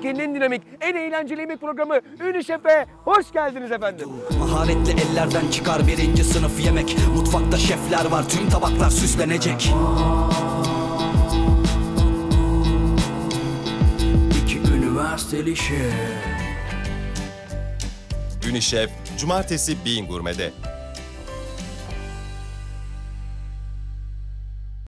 Türkiye'nin en dinamik, en eğlenceli yemek programı Ünlü Şef'e hoş geldiniz efendim. Maharetli ellerden çıkar birinci sınıf yemek Mutfakta şefler var tüm tabaklar süslenecek İki üniversiteli şef Ünişef, Cumartesi Bean Gurme'de.